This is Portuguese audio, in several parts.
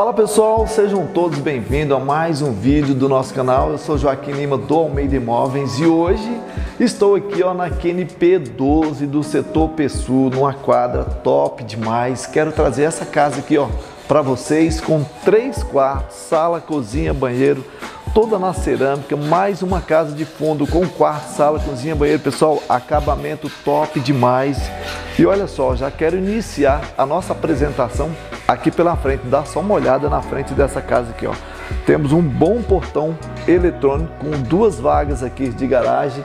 Fala pessoal, sejam todos bem-vindos a mais um vídeo do nosso canal. Eu sou Joaquim Lima do Almeida Imóveis e hoje estou aqui ó, na QNP 12 do setor PSU, numa quadra top demais. Quero trazer essa casa aqui ó para vocês com três quartos, sala, cozinha, banheiro, toda na cerâmica, mais uma casa de fundo com quarto, sala, cozinha, banheiro. Pessoal, acabamento top demais. E olha só, já quero iniciar a nossa apresentação aqui pela frente. Dá só uma olhada na frente dessa casa aqui, ó. Temos um bom portão eletrônico com duas vagas aqui de garagem.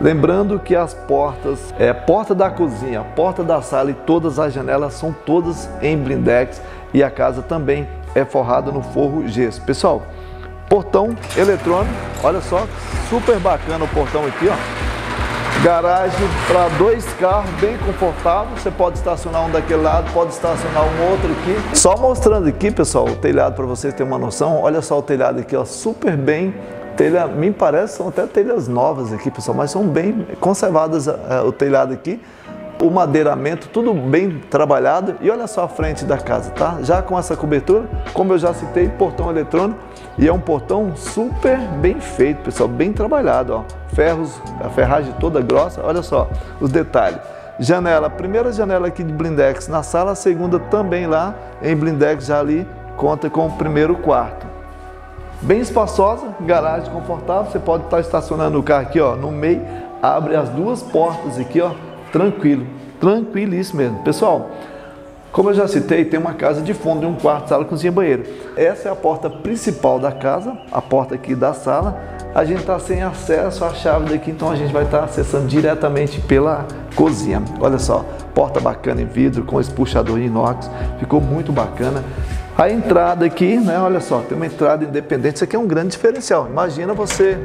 Lembrando que as portas, é, porta da cozinha, porta da sala e todas as janelas são todas em blindex e a casa também é forrada no forro gesso. Pessoal, portão eletrônico, olha só, super bacana o portão aqui, ó Garagem para dois carros, bem confortável. Você pode estacionar um daquele lado, pode estacionar um outro aqui. Só mostrando aqui, pessoal, o telhado para vocês terem uma noção. Olha só o telhado aqui, ó, super bem. Telha, me parece, são até telhas novas aqui, pessoal, mas são bem conservadas uh, o telhado aqui o madeiramento, tudo bem trabalhado. E olha só a frente da casa, tá? Já com essa cobertura, como eu já citei, portão eletrônico. E é um portão super bem feito, pessoal, bem trabalhado, ó. Ferros, a ferragem toda grossa, olha só os detalhes. Janela, primeira janela aqui de blindex na sala, a segunda também lá em blindex já ali, conta com o primeiro quarto. Bem espaçosa, garagem confortável, você pode estar estacionando o carro aqui, ó, no meio, abre as duas portas aqui, ó, tranquilo, tranquilíssimo mesmo. Pessoal, como eu já citei, tem uma casa de fundo, um quarto, sala, cozinha, banheiro. Essa é a porta principal da casa, a porta aqui da sala. A gente está sem acesso à chave daqui, então a gente vai estar tá acessando diretamente pela cozinha. Olha só, porta bacana em vidro com esse puxador inox, ficou muito bacana. A entrada aqui, né? Olha só, tem uma entrada independente. Isso aqui é um grande diferencial. Imagina você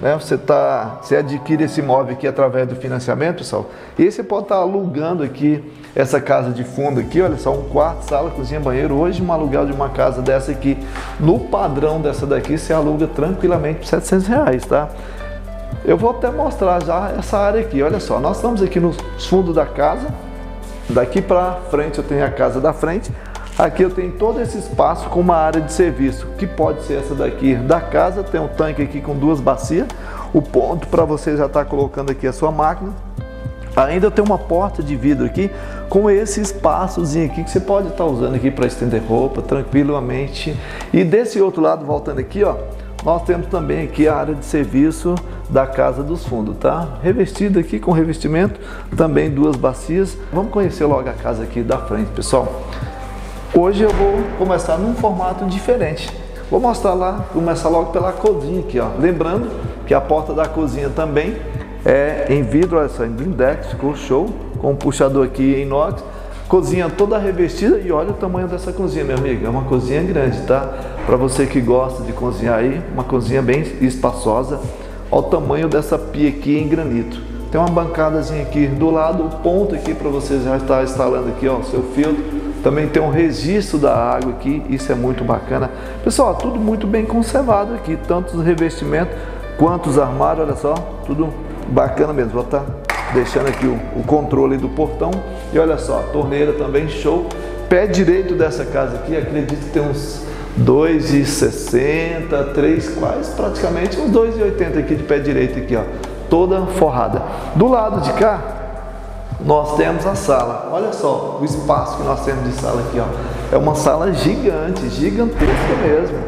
né? Você, tá, você adquire esse imóvel aqui através do financiamento, pessoal, e você pode estar tá alugando aqui essa casa de fundo aqui, olha só, um quarto, sala, cozinha, banheiro. Hoje, um aluguel de uma casa dessa aqui, no padrão dessa daqui, você aluga tranquilamente por 700 reais, tá? Eu vou até mostrar já essa área aqui, olha só, nós estamos aqui no fundo da casa, daqui para frente eu tenho a casa da frente, Aqui eu tenho todo esse espaço com uma área de serviço, que pode ser essa daqui da casa, tem um tanque aqui com duas bacias, o ponto para você já estar tá colocando aqui a sua máquina. Ainda tem uma porta de vidro aqui com esse espaçozinho aqui que você pode estar tá usando aqui para estender roupa tranquilamente. E desse outro lado, voltando aqui, ó, nós temos também aqui a área de serviço da Casa dos Fundos, tá? Revestido aqui com revestimento, também duas bacias. Vamos conhecer logo a casa aqui da frente, pessoal. Hoje eu vou começar num formato diferente. Vou mostrar lá, começar logo pela cozinha aqui, ó. Lembrando que a porta da cozinha também é em vidro, olha só, em blindex, ficou show, com um puxador aqui em inox. Cozinha toda revestida e olha o tamanho dessa cozinha, meu amigo. É uma cozinha grande, tá? Para você que gosta de cozinhar aí, uma cozinha bem espaçosa. Olha o tamanho dessa pia aqui em granito. Tem uma bancadazinha aqui do lado, o ponto aqui para você já estar instalando aqui, ó, seu filtro também tem um registro da água aqui, isso é muito bacana. Pessoal, tudo muito bem conservado aqui, tanto os revestimentos quanto os armários, olha só, tudo bacana mesmo. Vou estar tá deixando aqui o, o controle do portão e olha só, torneira também show. Pé direito dessa casa aqui, acredito que tem uns 2,60, 3, quase praticamente uns 2,80 aqui de pé direito aqui, ó, toda forrada. Do lado de cá, nós temos a sala. Olha só o espaço que nós temos de sala aqui, ó. É uma sala gigante, gigantesca mesmo.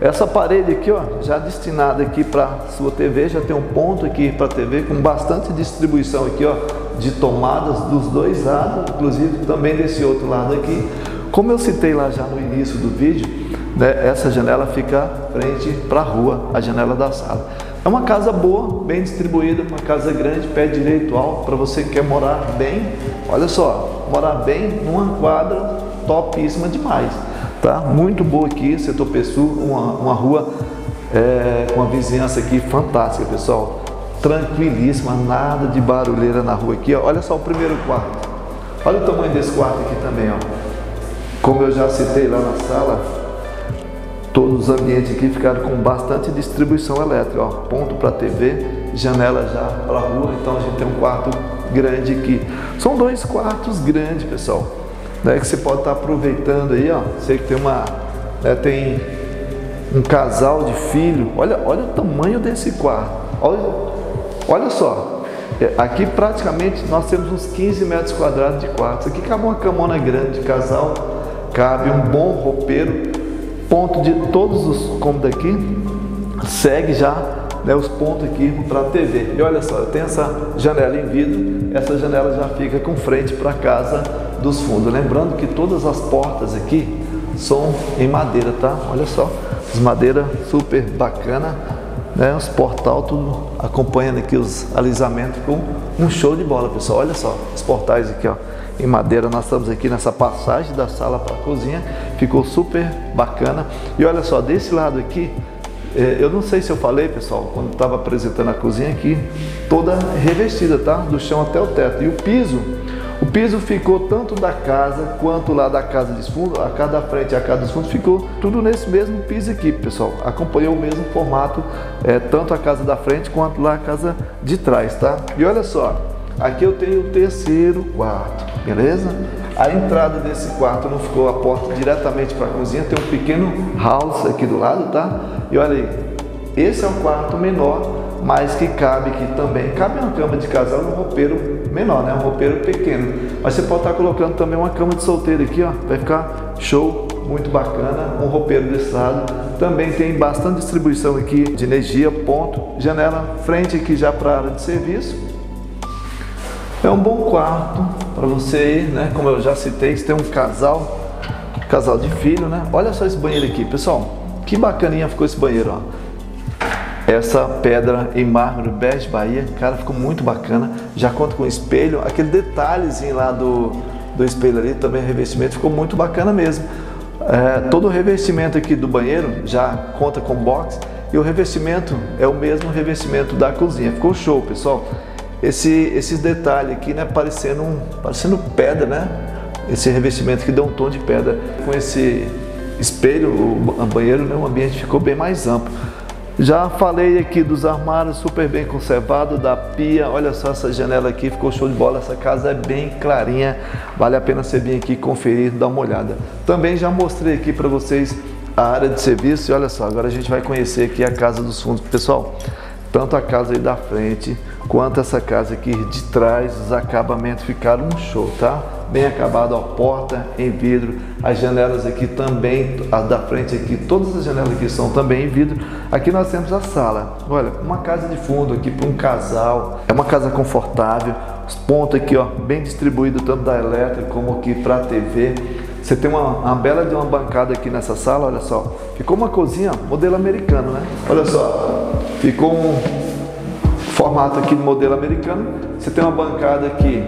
Essa parede aqui, ó, já destinada aqui para sua TV, já tem um ponto aqui para TV com bastante distribuição aqui, ó, de tomadas dos dois lados, inclusive também desse outro lado aqui. Como eu citei lá já no início do vídeo, né, essa janela fica frente para a rua, a janela da sala. É uma casa boa, bem distribuída, uma casa grande, pé direito alto, para você que quer morar bem. Olha só, morar bem numa quadra topíssima demais, tá? Muito boa aqui, setor Pessu, uma, uma rua é, com uma vizinhança aqui fantástica, pessoal. Tranquilíssima, nada de barulheira na rua aqui. Ó. Olha só o primeiro quarto. Olha o tamanho desse quarto aqui também, ó. Como eu já citei lá na sala, Todos os ambientes aqui ficaram com bastante distribuição elétrica, ó, ponto para TV, janela já para a rua, então a gente tem um quarto grande aqui. São dois quartos grandes, pessoal, né, que você pode estar tá aproveitando aí, ó. Sei que tem uma né, tem um casal de filho. Olha, olha o tamanho desse quarto. Olha, olha só. É, aqui praticamente nós temos uns 15 metros quadrados de quartos. Aqui cabe uma camona grande de casal, cabe um bom roupeiro, ponto de todos os cômodos aqui, segue já né, os pontos aqui para a TV. E olha só, tem essa janela em vidro, essa janela já fica com frente para a casa dos fundos. Lembrando que todas as portas aqui são em madeira, tá? Olha só, as madeiras super bacana né, os portal tudo acompanhando aqui os alisamentos com um show de bola, pessoal. Olha só, os portais aqui, ó, em madeira. Nós estamos aqui nessa passagem da sala para a cozinha, ficou super bacana. E olha só, desse lado aqui, é, eu não sei se eu falei, pessoal, quando estava apresentando a cozinha aqui, toda revestida, tá? Do chão até o teto. E o piso o piso ficou tanto da casa quanto lá da casa dos fundos, a casa da frente e a casa dos fundos ficou tudo nesse mesmo piso aqui, pessoal. Acompanhou o mesmo formato, é, tanto a casa da frente quanto lá a casa de trás, tá? E olha só, aqui eu tenho o terceiro quarto, beleza? A entrada desse quarto não ficou a porta diretamente para a cozinha, tem um pequeno house aqui do lado, tá? E olha aí, esse é o quarto menor mas que cabe aqui também. Cabe uma cama de casal um roupeiro menor, né? Um roupeiro pequeno. Mas você pode estar colocando também uma cama de solteiro aqui, ó. Vai ficar show, muito bacana. Um roupeiro desse lado. Também tem bastante distribuição aqui de energia, ponto. Janela frente aqui já para área de serviço. É um bom quarto para você ir, né? Como eu já citei, você tem um casal, casal de filho, né? Olha só esse banheiro aqui, pessoal. Que bacaninha ficou esse banheiro, ó essa pedra em mármore bege Bahia, cara, ficou muito bacana. Já conta com espelho, aquele detalhezinho lá do, do espelho ali, também revestimento, ficou muito bacana mesmo. É, todo o revestimento aqui do banheiro já conta com box e o revestimento é o mesmo revestimento da cozinha. Ficou show, pessoal. Esse, esses detalhes aqui, né, parecendo, um, parecendo pedra, né? Esse revestimento que deu um tom de pedra com esse espelho, o banheiro, né, o ambiente ficou bem mais amplo. Já falei aqui dos armários super bem conservados, da pia, olha só essa janela aqui, ficou show de bola, essa casa é bem clarinha, vale a pena você vir aqui conferir, dar uma olhada. Também já mostrei aqui para vocês a área de serviço e olha só, agora a gente vai conhecer aqui a casa dos fundos. Pessoal, tanto a casa aí da frente quanto essa casa aqui de trás, os acabamentos ficaram um show, tá? Bem acabado, a porta em vidro, as janelas aqui também, as da frente aqui, todas as janelas aqui são também em vidro. Aqui nós temos a sala, olha, uma casa de fundo aqui para um casal, é uma casa confortável, os pontos aqui ó, bem distribuídos tanto da elétrica como aqui para a TV. Você tem uma, uma, bela de uma bancada aqui nessa sala, olha só. Ficou uma cozinha modelo americano, né? Olha só, ficou um, formato aqui de modelo americano. Você tem uma bancada aqui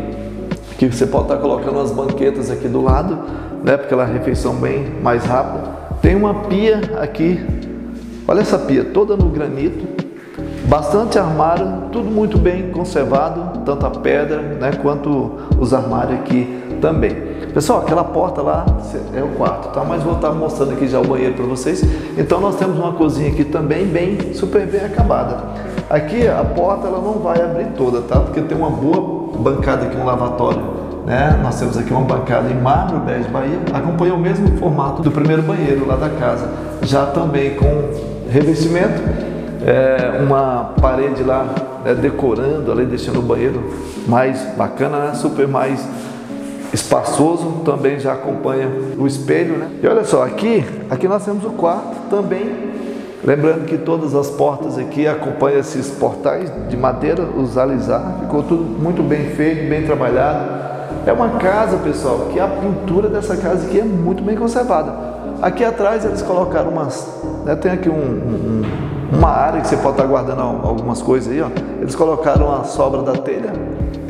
que você pode estar colocando as banquetas aqui do lado, né? Porque ela é refeição bem mais rápida. Tem uma pia aqui. Olha essa pia toda no granito. Bastante armário, tudo muito bem conservado, tanto a pedra né, quanto os armários aqui também. Pessoal, aquela porta lá é o quarto, tá? Mas vou estar mostrando aqui já o banheiro para vocês. Então nós temos uma cozinha aqui também bem, super bem acabada. Aqui a porta ela não vai abrir toda, tá? Porque tem uma boa bancada aqui, um lavatório, né? Nós temos aqui uma bancada em mármore bege Bahia, acompanha o mesmo formato do primeiro banheiro lá da casa, já também com revestimento, é, uma parede lá né, decorando, ali deixando o banheiro mais bacana, né? Super mais espaçoso, também já acompanha o espelho, né? E olha só, aqui, aqui nós temos o quarto também Lembrando que todas as portas aqui acompanham esses portais de madeira, os alisar, ficou tudo muito bem feito, bem trabalhado. É uma casa, pessoal, que a pintura dessa casa aqui é muito bem conservada. Aqui atrás eles colocaram umas, né, tem aqui um, um, uma área que você pode estar guardando algumas coisas aí, ó. Eles colocaram a sobra da telha,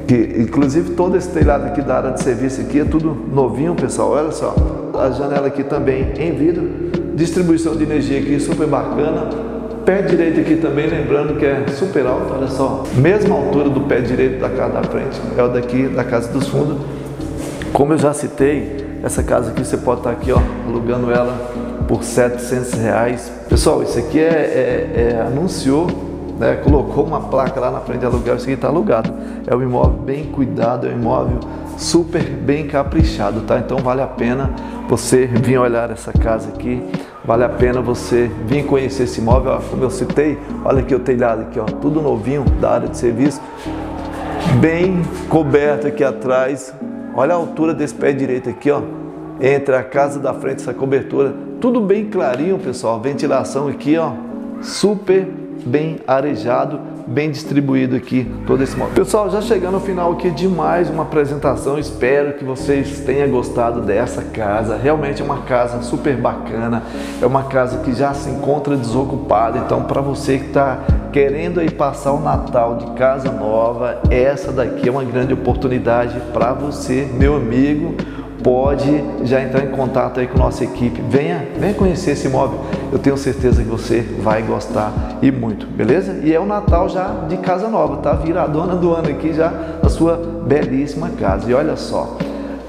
que inclusive todo esse telhado aqui da área de serviço aqui é tudo novinho, pessoal. Olha só, a janela aqui também em vidro distribuição de energia aqui super bacana. Pé direito aqui também, lembrando que é super alto, olha só, mesma altura do pé direito da casa da frente, é o daqui da casa dos fundos. Como eu já citei, essa casa aqui você pode estar aqui, ó, alugando ela por 700 reais. Pessoal, isso aqui é, é, é anunciou, né, colocou uma placa lá na frente de aluguel, isso aqui está alugado. É um imóvel bem cuidado, é um imóvel super bem caprichado, tá? Então vale a pena você vir olhar essa casa aqui. Vale a pena você vir conhecer esse imóvel, como eu citei, olha aqui o telhado aqui, ó, tudo novinho da área de serviço, bem coberto aqui atrás. Olha a altura desse pé direito aqui, ó, entre a casa da frente essa cobertura, tudo bem clarinho, pessoal. Ventilação aqui, ó, super bem arejado, bem distribuído aqui todo esse móvel. Pessoal, já chegando ao final aqui de mais uma apresentação, espero que vocês tenham gostado dessa casa. Realmente é uma casa super bacana, é uma casa que já se encontra desocupada, então para você que está querendo aí passar o Natal de casa nova, essa daqui é uma grande oportunidade para você, meu amigo pode já entrar em contato aí com nossa equipe. Venha, venha conhecer esse imóvel. Eu tenho certeza que você vai gostar e muito, beleza? E é o Natal já de casa nova, tá? Vira a dona do ano aqui já na sua belíssima casa. E olha só.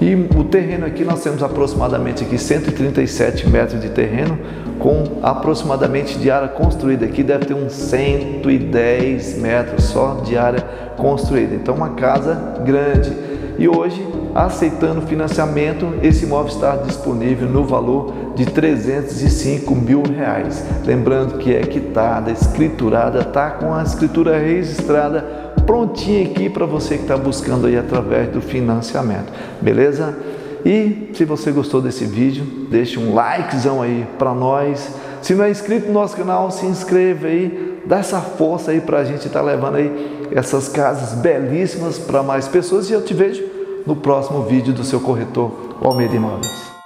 E o terreno aqui nós temos aproximadamente aqui 137 metros de terreno com aproximadamente de área construída aqui deve ter uns 110 metros só de área construída. Então uma casa grande. E hoje aceitando financiamento, esse imóvel está disponível no valor de 305 mil reais. Lembrando que é quitada, escriturada, tá com a escritura registrada prontinha aqui para você que está buscando aí através do financiamento, beleza? E se você gostou desse vídeo, deixe um likezão aí para nós. Se não é inscrito no nosso canal, se inscreva aí, dá essa força aí para a gente estar tá levando aí essas casas belíssimas para mais pessoas e eu te vejo no próximo vídeo do seu corretor Almeida Imóveis.